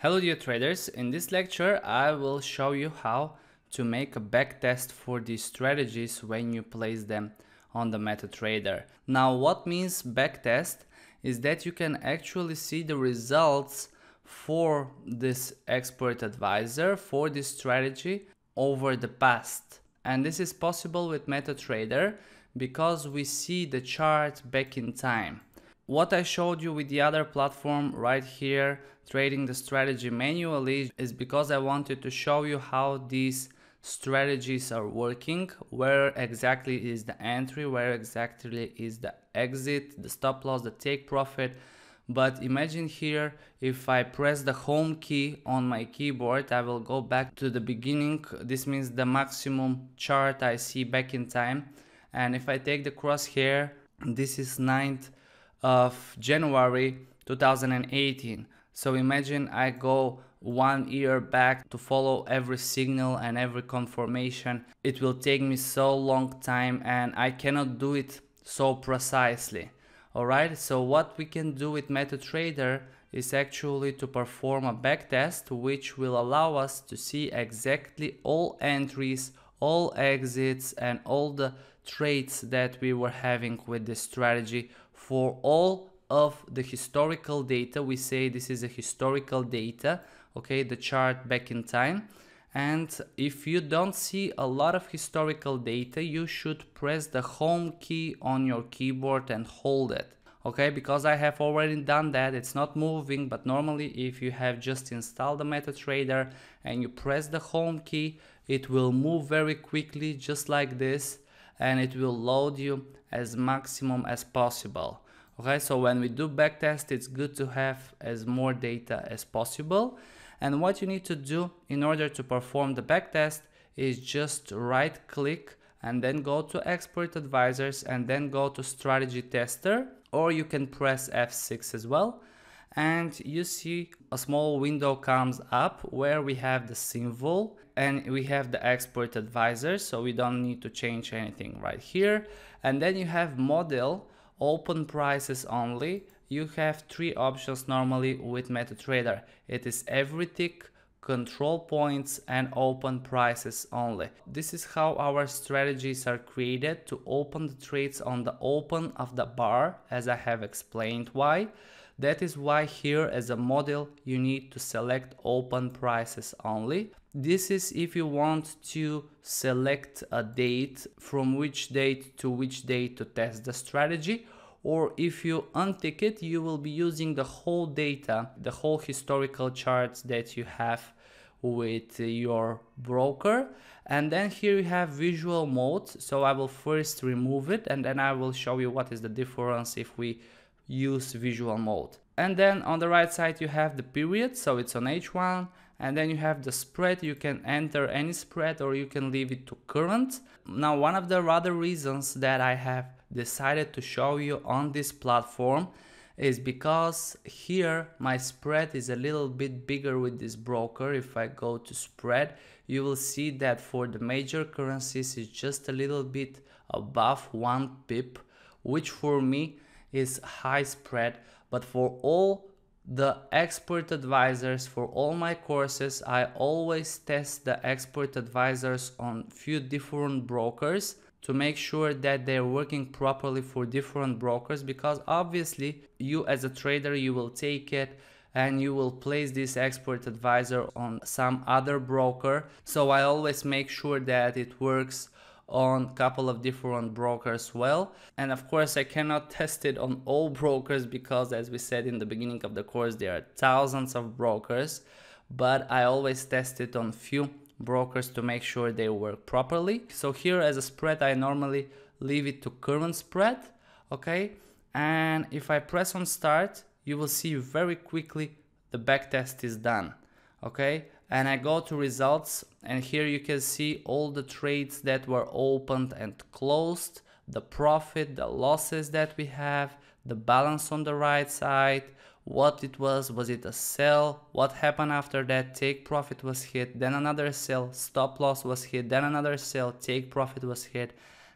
Hello dear traders, in this lecture I will show you how to make a backtest for these strategies when you place them on the MetaTrader. Now what means backtest is that you can actually see the results for this expert advisor for this strategy over the past. And this is possible with MetaTrader because we see the chart back in time. What I showed you with the other platform right here, trading the strategy manually, is because I wanted to show you how these strategies are working, where exactly is the entry, where exactly is the exit, the stop loss, the take profit. But imagine here, if I press the home key on my keyboard, I will go back to the beginning. This means the maximum chart I see back in time. And if I take the crosshair, this is 9th of January 2018. So imagine I go one year back to follow every signal and every confirmation. It will take me so long time and I cannot do it so precisely. Alright, so what we can do with MetaTrader is actually to perform a backtest which will allow us to see exactly all entries, all exits and all the trades that we were having with this strategy for all of the historical data. We say this is a historical data, okay, the chart back in time. And if you don't see a lot of historical data, you should press the home key on your keyboard and hold it. Okay, because I have already done that, it's not moving, but normally if you have just installed the MetaTrader and you press the home key, it will move very quickly just like this and it will load you as maximum as possible. Okay, so when we do backtest, it's good to have as more data as possible. And what you need to do in order to perform the backtest is just right click and then go to expert advisors and then go to strategy tester or you can press F6 as well and you see a small window comes up where we have the symbol and we have the expert advisor so we don't need to change anything right here and then you have model open prices only you have three options normally with MetaTrader it is every tick control points and open prices only. This is how our strategies are created to open the trades on the open of the bar as I have explained why. That is why here as a model you need to select open prices only. This is if you want to select a date from which date to which date to test the strategy or if you untick it you will be using the whole data, the whole historical charts that you have with your broker and then here you have visual mode so I will first remove it and then I will show you what is the difference if we use visual mode. And then on the right side you have the period, so it's on H1, and then you have the spread, you can enter any spread or you can leave it to current. Now one of the other reasons that I have decided to show you on this platform is because here my spread is a little bit bigger with this broker. If I go to spread, you will see that for the major currencies is just a little bit above one pip, which for me is high spread but for all the expert advisors for all my courses i always test the expert advisors on few different brokers to make sure that they're working properly for different brokers because obviously you as a trader you will take it and you will place this expert advisor on some other broker. So i always make sure that it works on a couple of different brokers well. And of course I cannot test it on all brokers because as we said in the beginning of the course there are thousands of brokers. But I always test it on few brokers to make sure they work properly. So here as a spread I normally leave it to current spread okay? And if I press on start you will see very quickly the backtest is done okay and I go to results and here you can see all the trades that were opened and closed the profit the losses that we have the balance on the right side what it was was it a sell what happened after that take profit was hit then another sell stop loss was hit then another sell take profit was hit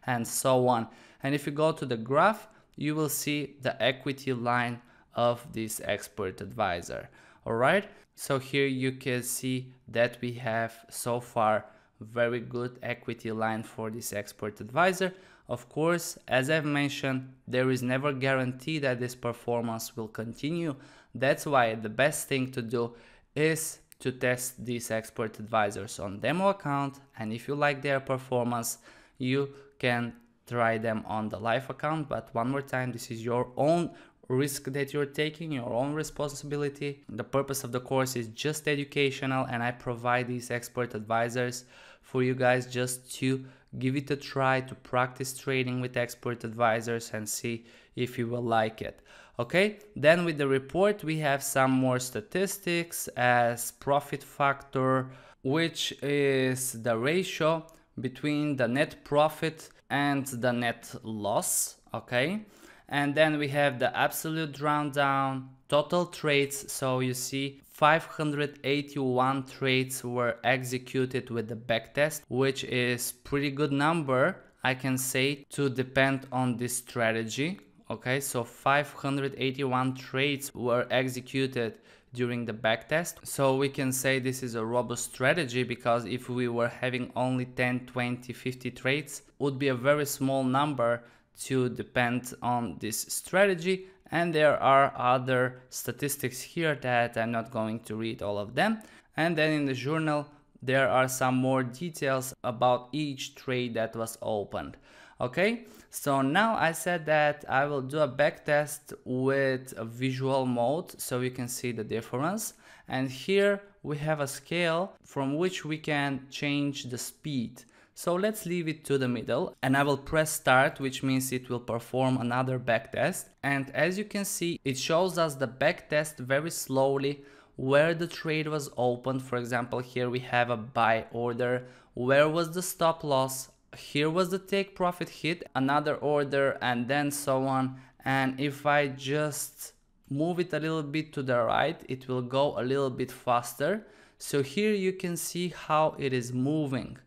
and so on. And if you go to the graph you will see the equity line of this expert advisor. All right so here you can see that we have so far very good equity line for this expert advisor. Of course as i've mentioned there is never guarantee that this performance will continue. That's why the best thing to do is to test these expert advisors on demo account. And if you like their performance you can try them on the live account. But one more time this is your own risk that you're taking your own responsibility. The purpose of the course is just educational and i provide these expert advisors for you guys just to give it a try to practice trading with expert advisors and see if you will like it. Okay then with the report we have some more statistics as profit factor which is the ratio between the net profit and the net loss okay and then we have the absolute drawdown total trades. So you see 581 trades were executed with the backtest which is pretty good number I can say to depend on this strategy. Okay so 581 trades were executed during the backtest. So we can say this is a robust strategy because if we were having only 10 20 50 trades would be a very small number to depend on this strategy and there are other statistics here that I'm not going to read all of them. And then in the journal there are some more details about each trade that was opened. Okay? So now I said that I will do a backtest with a visual mode so you can see the difference. And here we have a scale from which we can change the speed so let's leave it to the middle and I will press start which means it will perform another backtest and as you can see it shows us the backtest very slowly where the trade was opened. For example here we have a buy order. Where was the stop loss? Here was the take profit hit another order and then so on. And if I just move it a little bit to the right it will go a little bit faster. So here you can see how it is moving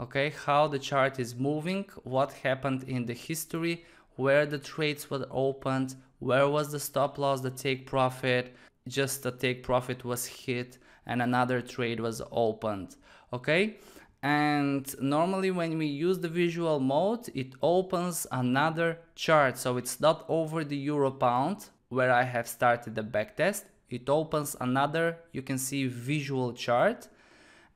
okay how the chart is moving what happened in the history where the trades were opened where was the stop loss the take profit just the take profit was hit and another trade was opened okay? And normally when we use the visual mode it opens another chart. So it's not over the euro pound where I have started the backtest. It opens another you can see visual chart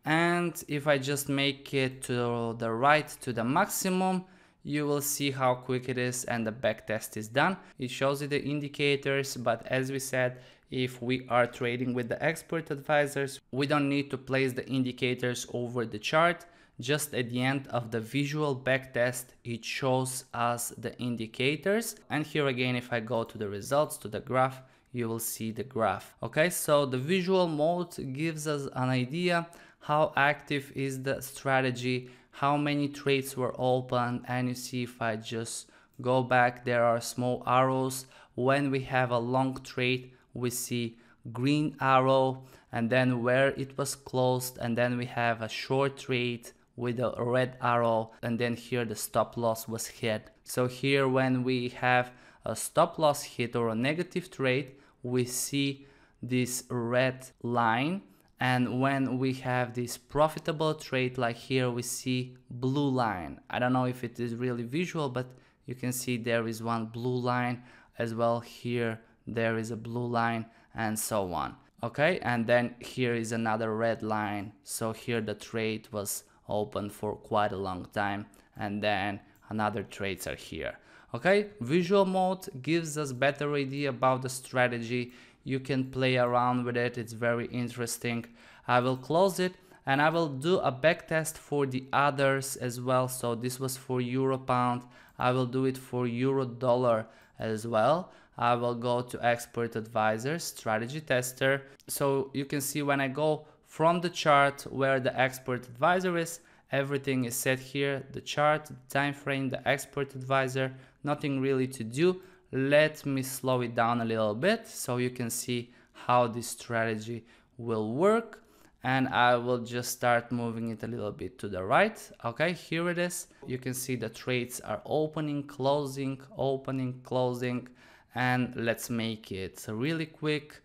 and if I just make it to the right to the maximum you will see how quick it is and the backtest is done it shows you the indicators but as we said if we are trading with the expert advisors, we don't need to place the indicators over the chart. Just at the end of the visual backtest, it shows us the indicators. And here again, if I go to the results, to the graph, you will see the graph. Okay, so the visual mode gives us an idea how active is the strategy, how many trades were opened, and you see if I just go back, there are small arrows. When we have a long trade, we see green arrow and then where it was closed and then we have a short trade with a red arrow and then here the stop loss was hit. So here when we have a stop loss hit or a negative trade we see this red line and when we have this profitable trade like here we see blue line. I don't know if it is really visual but you can see there is one blue line as well. Here there is a blue line and so on. Okay? And then here is another red line. So here the trade was open for quite a long time. And then another trades are here. Okay? Visual mode gives us better idea about the strategy you can play around with it. It's very interesting. I will close it and i will do a back test for the others as well. So this was for euro pound. I will do it for euro dollar as well. I will go to expert advisor strategy tester. So you can see when I go from the chart where the expert advisor is, everything is set here, the chart, the time frame, the expert advisor, nothing really to do. Let me slow it down a little bit so you can see how this strategy will work and I will just start moving it a little bit to the right. Okay, here it is. You can see the trades are opening, closing, opening, closing and let's make it really quick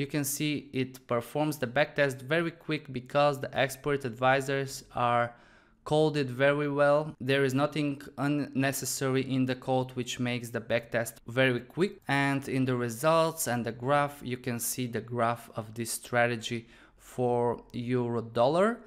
you can see it performs the backtest very quick because the expert advisors are coded very well. There is nothing unnecessary in the code which makes the backtest very quick. And in the results and the graph, you can see the graph of this strategy for euro dollar.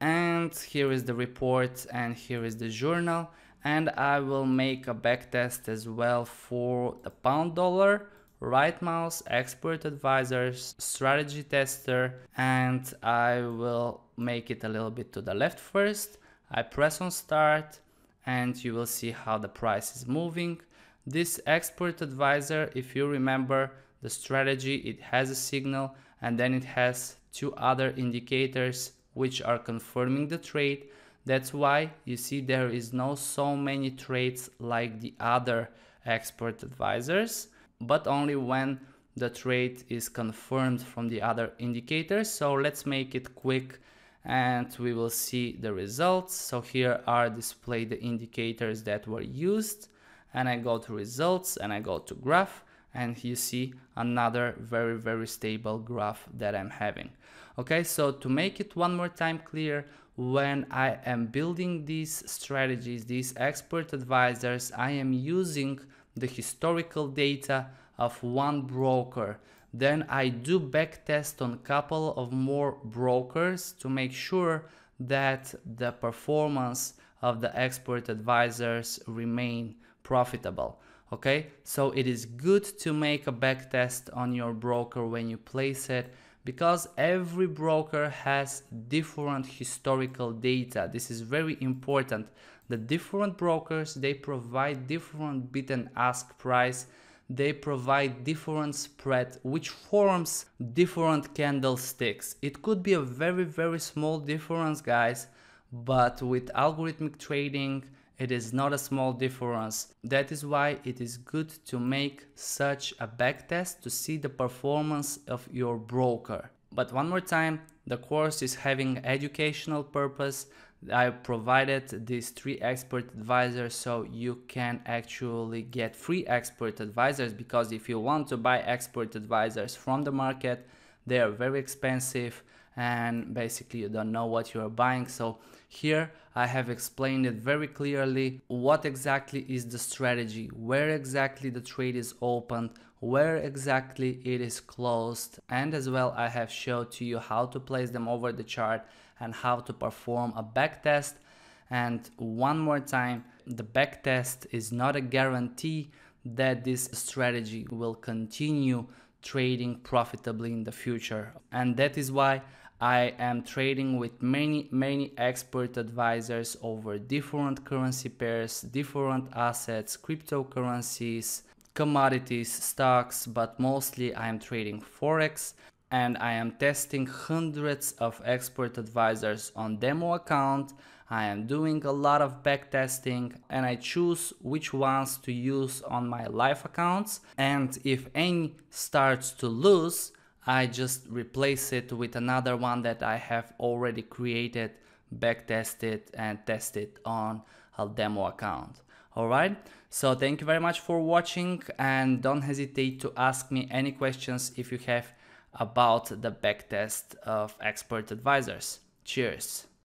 And here is the report and here is the journal. And I will make a backtest as well for the pound dollar right mouse, expert advisors, strategy tester, and I will make it a little bit to the left first. I press on start and you will see how the price is moving. This expert advisor, if you remember the strategy, it has a signal and then it has two other indicators which are confirming the trade. That's why you see there is no so many trades like the other expert advisors but only when the trade is confirmed from the other indicators. So let's make it quick and we will see the results. So here are displayed the indicators that were used and I go to results and I go to graph and you see another very very stable graph that I'm having. Okay, so to make it one more time clear, when I am building these strategies, these expert advisors, I am using the historical data of one broker. Then I do backtest on a couple of more brokers to make sure that the performance of the expert advisors remain profitable. Okay, so it is good to make a backtest on your broker when you place it because every broker has different historical data. This is very important the different brokers they provide different bid and ask price they provide different spread which forms different candlesticks. It could be a very very small difference guys but with algorithmic trading it is not a small difference. That is why it is good to make such a backtest to see the performance of your broker. But one more time the course is having educational purpose I provided these three expert advisors so you can actually get free expert advisors because if you want to buy expert advisors from the market, they are very expensive and basically you don't know what you are buying. So here I have explained it very clearly what exactly is the strategy, where exactly the trade is opened, where exactly it is closed and as well I have showed to you how to place them over the chart and how to perform a backtest and one more time the backtest is not a guarantee that this strategy will continue trading profitably in the future. And that is why I am trading with many many expert advisors over different currency pairs different assets cryptocurrencies commodities, stocks, but mostly I am trading Forex and I am testing hundreds of expert advisors on demo account. I am doing a lot of back testing and I choose which ones to use on my live accounts. And if any starts to lose, I just replace it with another one that I have already created, back tested and tested on a demo account. Alright, so thank you very much for watching and don't hesitate to ask me any questions if you have about the backtest of expert advisors. Cheers!